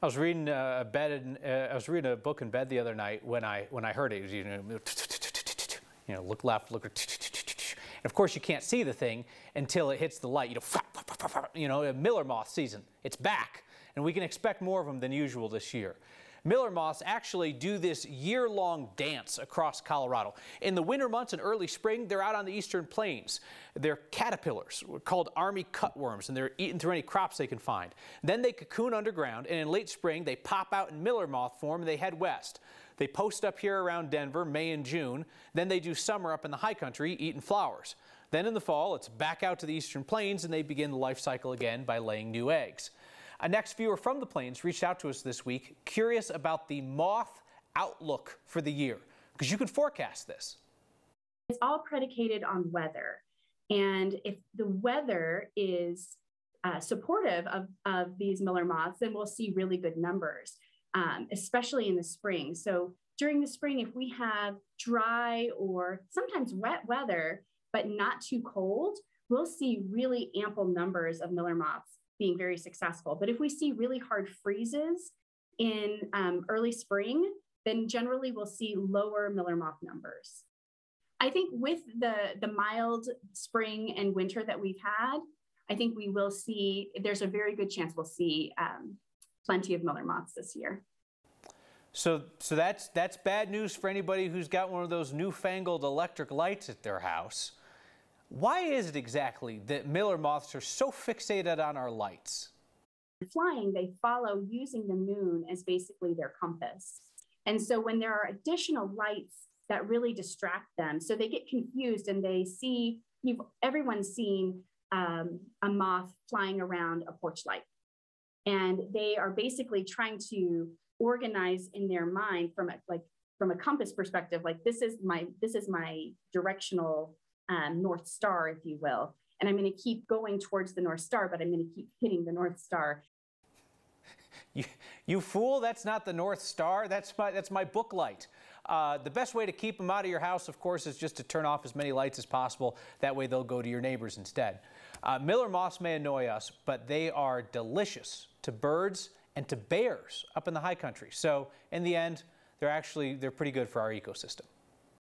I was reading uh, a bed. uh, I was reading a book in bed the other night when I when I heard it. it was, you know, you know, look left, look. And of course, you can't see the thing until it hits the light. You know, you know, Miller moth season. It's back, and we can expect more of them than usual this year. Miller moths actually do this year-long dance across Colorado. In the winter months and early spring, they're out on the eastern plains. They're caterpillars called army cutworms, and they're eating through any crops they can find. Then they cocoon underground, and in late spring, they pop out in Miller moth form and they head west. They post up here around Denver, May and June. Then they do summer up in the high country, eating flowers. Then in the fall, it's back out to the eastern plains, and they begin the life cycle again by laying new eggs. A next viewer from the plains reached out to us this week, curious about the moth outlook for the year, because you can forecast this. It's all predicated on weather. And if the weather is uh, supportive of, of these Miller moths, then we'll see really good numbers, um, especially in the spring. So during the spring, if we have dry or sometimes wet weather, but not too cold, we'll see really ample numbers of Miller moths being very successful. But if we see really hard freezes in um, early spring, then generally we'll see lower Miller moth numbers. I think with the, the mild spring and winter that we've had, I think we will see, there's a very good chance we'll see um, plenty of Miller moths this year. So, so that's, that's bad news for anybody who's got one of those newfangled electric lights at their house. Why is it exactly that Miller moths are so fixated on our lights? Flying, they follow using the moon as basically their compass. And so when there are additional lights that really distract them, so they get confused and they see, you've, everyone's seen um, a moth flying around a porch light. And they are basically trying to organize in their mind from a, like from a compass perspective, like this is my this is my directional um, North Star, if you will. And I'm going to keep going towards the North Star, but I'm going to keep hitting the North Star. You, you fool, that's not the North Star. That's my, that's my book light. Uh, the best way to keep them out of your house, of course, is just to turn off as many lights as possible. That way they'll go to your neighbors instead. Uh, Miller moths may annoy us, but they are delicious to birds and to bears up in the high country. So in the end, they're actually, they're pretty good for our ecosystem.